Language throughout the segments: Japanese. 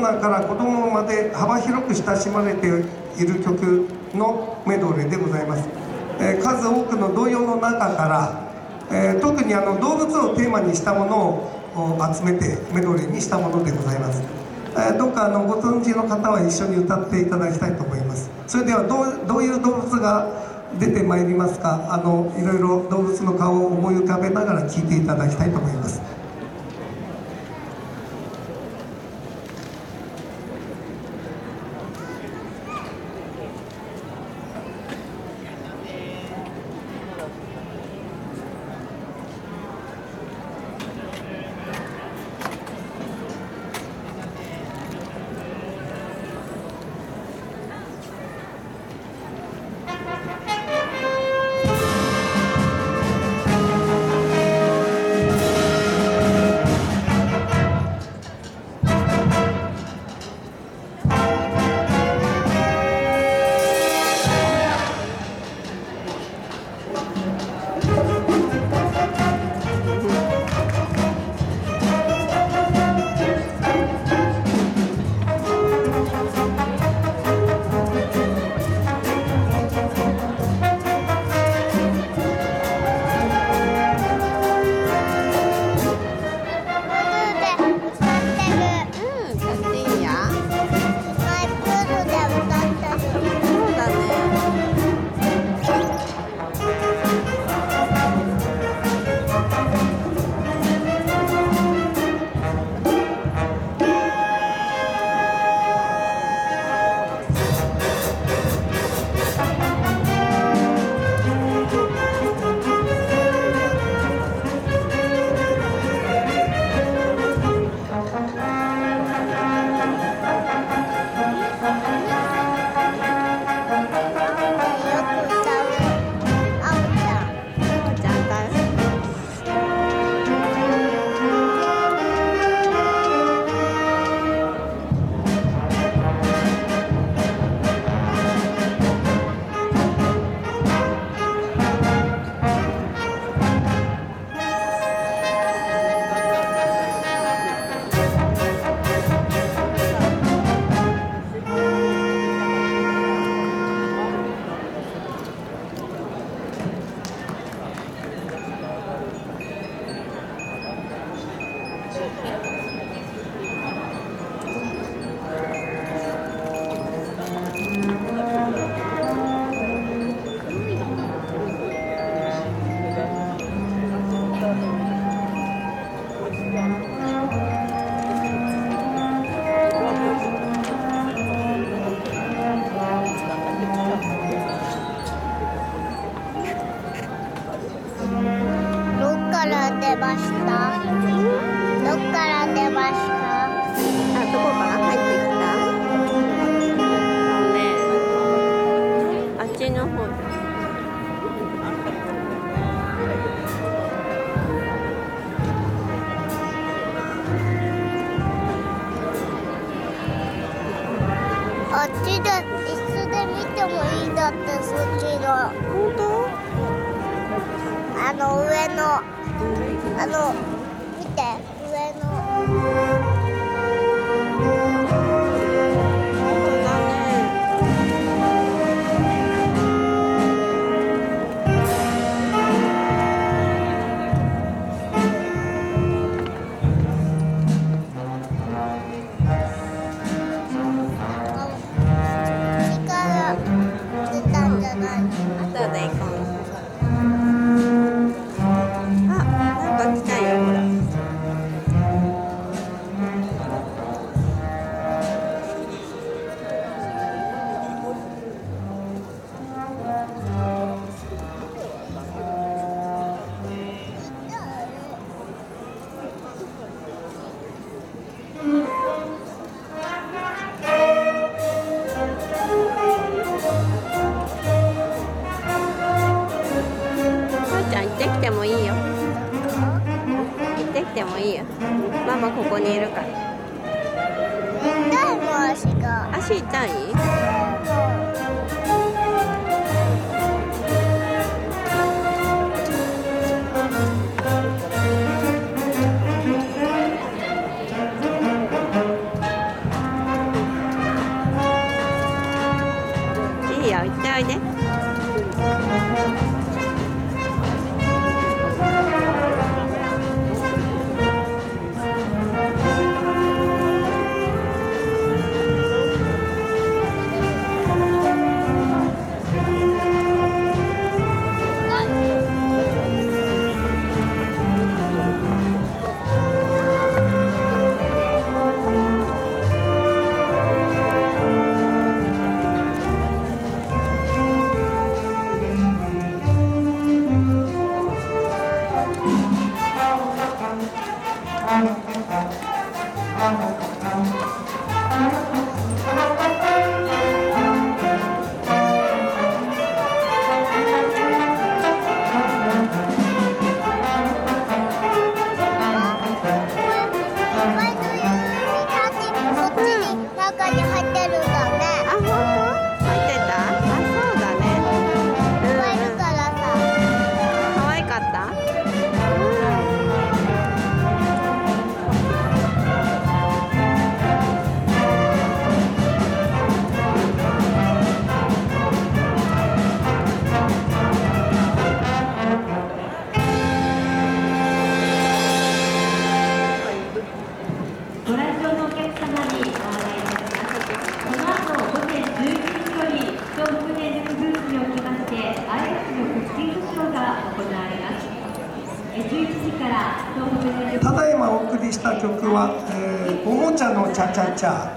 人から子供まで幅広く親しまれている曲のメドレーでございます、えー数多くの童謡の中から、えー特にあの動物をテーマにしたものを集めてメドレーにしたものでございます、えーどうかあのご存知の方は一緒に歌っていただきたいと思います。それではどうどういう動物が出てまいりますか？あのいろいろ動物の顔を思い浮かべながら聴いていただきたいと思います。ましたどっから出ました？あ、どこから入ってきた？あっちの方。あっちで椅子で見てもいいんだってそっちの本当？あの上のあの見て上の。ママここにいるから。痛いも足が。足痛い？いい？よ行っておい？で。ただいまお送りした曲は、えーおもちゃのチャチャチャ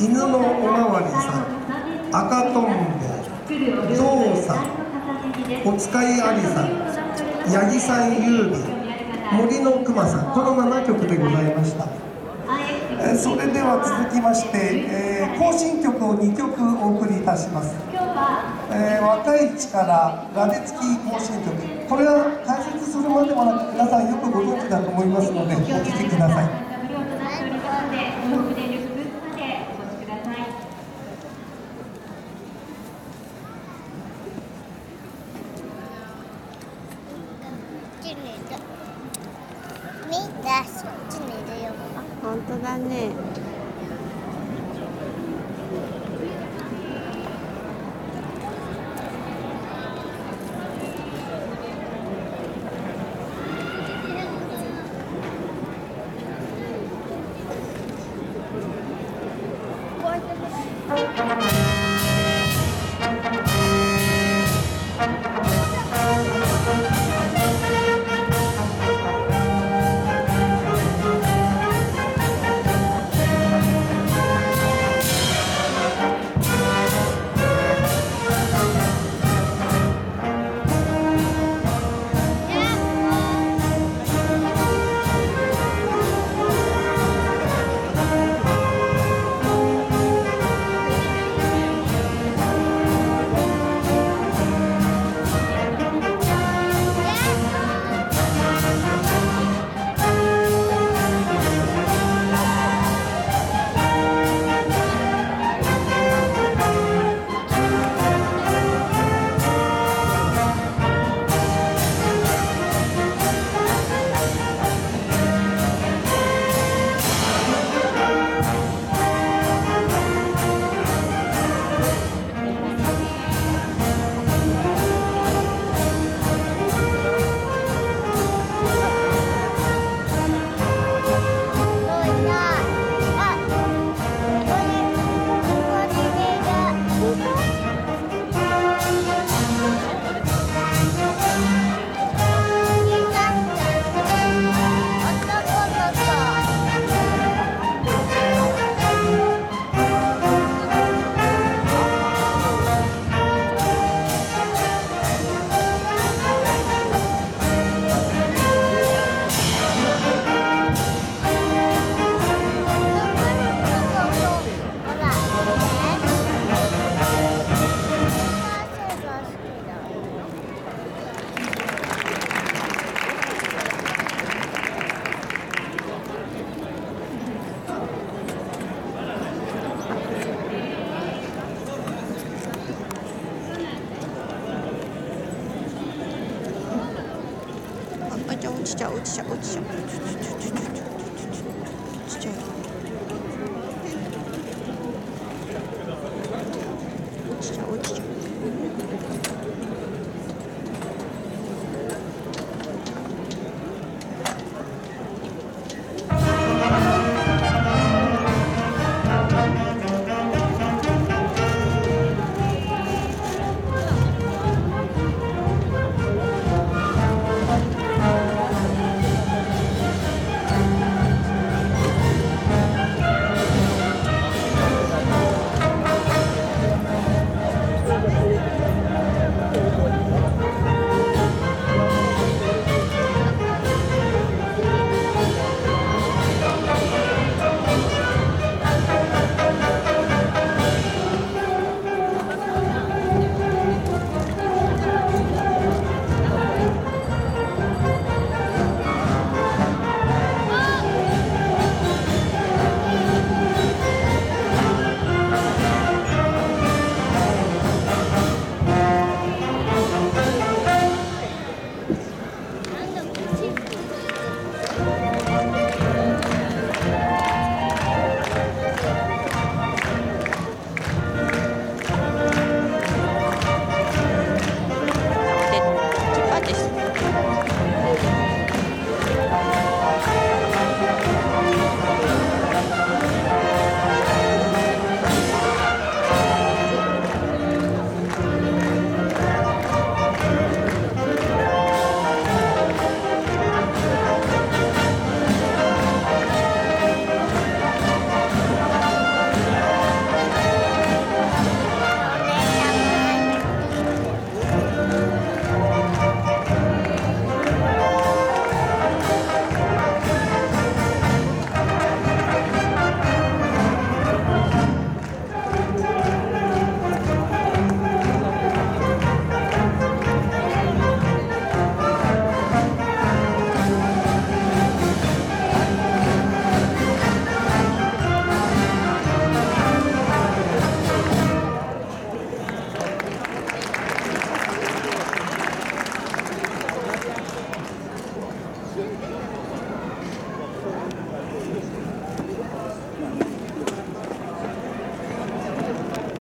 犬のおまわりさん赤とんぼゾウさんお使いありさんヤギさん優美森のくまさんこの7曲でございました、えーそれでは続きまして、えー行進曲を2曲お送りいたします。えー若い力ラデツキ行進曲。これは解説するまでもなく皆さんよくご存知だと思いますのでお聴きください。無料となああちゃん